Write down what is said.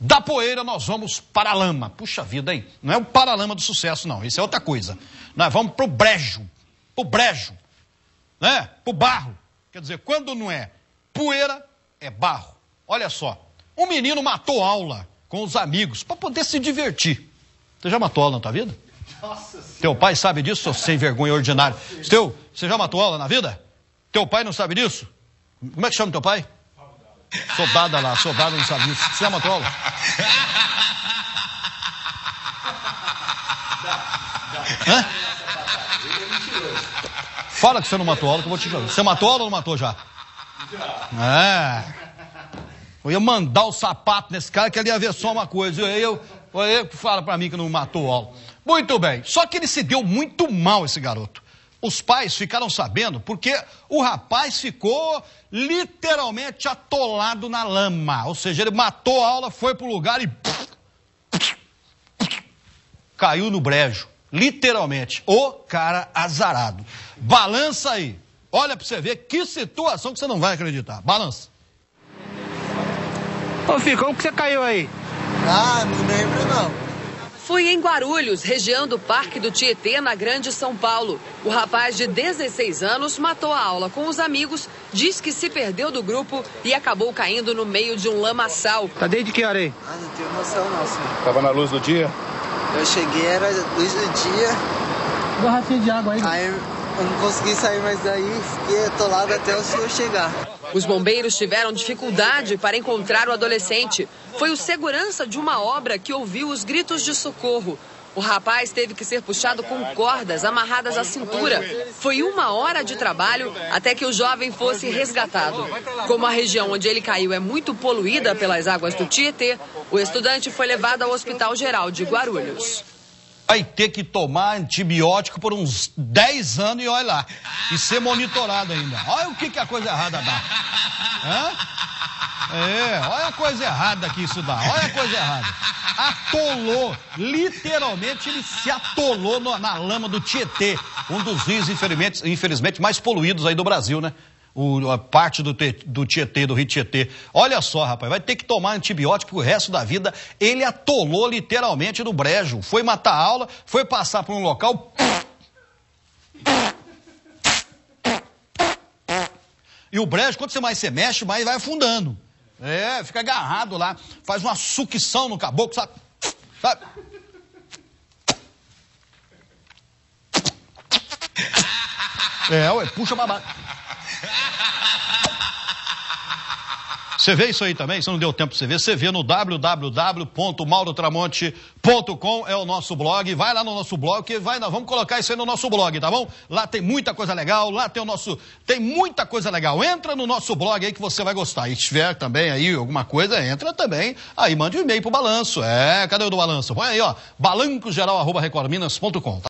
Da poeira nós vamos para a lama. Puxa vida, hein? Não é o paralama do sucesso, não. Isso é outra coisa. Nós vamos pro brejo. Pro brejo. Né? Pro barro. Quer dizer, quando não é poeira, é barro. Olha só. Um menino matou aula com os amigos para poder se divertir. Você já matou aula na tua vida? Nossa Teu pai sabe disso, seu sem vergonha ordinário. Teu, você já matou aula na vida? Teu pai não sabe disso? Como é que chama teu pai? Soldada lá, soldada não sabe disso. Você já matou aula? Hã? Fala que você não matou aula que eu vou te jogar. Você matou aula ou não matou já? É. Eu ia mandar o sapato nesse cara que ele ia ver só uma coisa. Eu, eu, eu fala para mim que não matou aula. Muito bem. Só que ele se deu muito mal, esse garoto. Os pais ficaram sabendo porque o rapaz ficou literalmente atolado na lama. Ou seja, ele matou a aula, foi para o lugar e. caiu no brejo. Literalmente. O cara azarado. Balança aí. Olha para você ver que situação que você não vai acreditar. Balança. Ô, filho, como que você caiu aí? Ah, não lembro não. Foi em Guarulhos, região do Parque do Tietê, na Grande São Paulo. O rapaz de 16 anos matou a aula com os amigos, diz que se perdeu do grupo e acabou caindo no meio de um lamaçal. Tá desde que hora aí? Ah, não tenho noção não, senhor. Tava na luz do dia? Eu cheguei, era luz do dia. Garrafinha de água aí. Aí eu não consegui sair mais daí, fiquei atolado até o senhor chegar. Os bombeiros tiveram dificuldade para encontrar o adolescente. Foi o segurança de uma obra que ouviu os gritos de socorro. O rapaz teve que ser puxado com cordas amarradas à cintura. Foi uma hora de trabalho até que o jovem fosse resgatado. Como a região onde ele caiu é muito poluída pelas águas do Tietê, o estudante foi levado ao Hospital Geral de Guarulhos vai ter que tomar antibiótico por uns 10 anos e olha lá. E ser monitorado ainda. Olha o que, que a coisa errada dá. Hã? É, olha a coisa errada que isso dá. Olha a coisa errada. Atolou, literalmente ele se atolou na lama do Tietê, um dos rios, infelizmente, infelizmente, mais poluídos aí do Brasil, né? O, a parte do, do Tietê, do Rio Tietê. Olha só, rapaz, vai ter que tomar antibiótico o resto da vida. Ele atolou literalmente no brejo. Foi matar a aula, foi passar por um local. E o brejo, quanto mais você mexe, mais vai afundando. É, fica agarrado lá, faz uma sucção no caboclo, sabe? sabe? É, ué, puxa babado. Você vê isso aí também? Você não deu tempo para você ver? Você vê no www.maurotramonte.com é o nosso blog. Vai lá no nosso blog, que vai, nós vamos colocar isso aí no nosso blog, tá bom? Lá tem muita coisa legal, lá tem o nosso, tem muita coisa legal. Entra no nosso blog aí que você vai gostar. E se tiver também aí alguma coisa, entra também. Aí mande um e-mail pro balanço. É, cadê o do balanço? Põe aí, ó, balancogeral@recordminas.com.